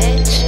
bitch.